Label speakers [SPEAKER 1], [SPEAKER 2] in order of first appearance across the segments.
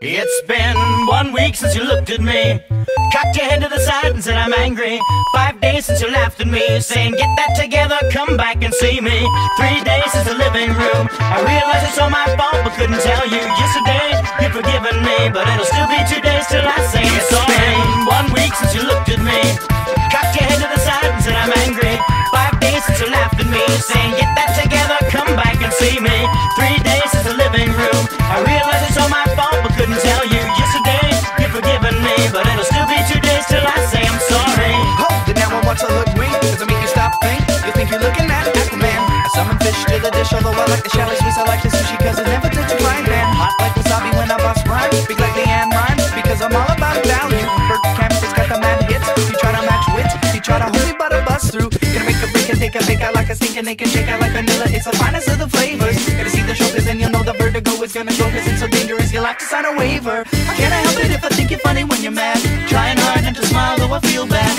[SPEAKER 1] It's been one week since you looked at me. Cocked your head to the side and said I'm angry. Five days since you laughed at me Saying get that together, come back and see me. Three days since the living room. I realized it's all my fault but couldn't tell you. Yesterday you'd forgiven me But it'll still be two days till I say I'm
[SPEAKER 2] Although I like the chalet sweets I like the sushi Cause it never touch a frying pan Hot like wasabi when I bust rhyme Big like the Leanne rhyme Because I'm all about value. Bert Campus got the mad hits. You try to match wits. You try to hold me but I bust through. Gonna make a break and take a bake I like a stinking naked shake I like vanilla? It's the finest of the flavors. Gotta see the shoulders and you'll know the vertigo is gonna go Cause it's so dangerous. You'll have to sign a waiver. Can I help it if I think you're funny when you're mad? Trying hard not to smile though I feel bad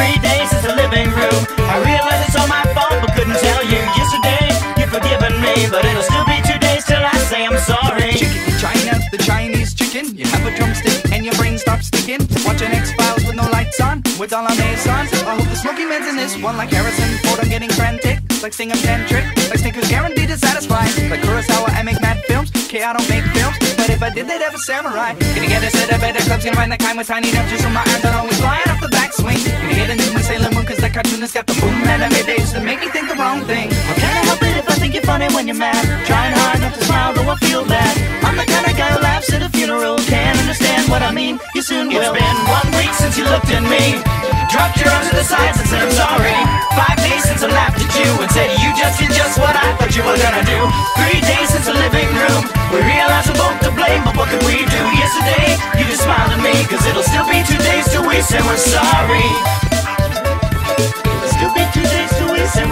[SPEAKER 1] Three days since the living room I realize it's all my fault but couldn't tell you Yesterday you'd forgiven me But it'll still be two days till I say I'm sorry
[SPEAKER 2] Chicken in China, the Chinese chicken. You have a drumstick and your brain stops sticking. Watching X Files with no lights on, with all our on. I hope the smoky man's in this one, like Harrison Ford. I'm getting frantic, like singing tantric, like Snickers guaranteed to satisfy. Like Kurosawa, I make mad films. Okay, I don't make films, but if I did, they'd have a samurai. Gonna get a set of better clubs, gonna find the kind with tiny nubs, so my arms are always flying off the backswing. Gonna get a new Sailor Moon, cause the cartoonist got the boom days to make me think the wrong thing. I help it if I think you're funny when you're mad? Trying hard not to smile, though I feel bad. I'm the kind of guy who laughs at a funeral. Can't understand what I mean. You soon will. It's been one week since you looked at me. Dropped your arms to the sides and said I'm sorry. Five days since I laughed at you and said you just did just what I thought you were gonna do. Three cause it'll still be two days till we say we're sorry. It'll still be two days say we're sorry.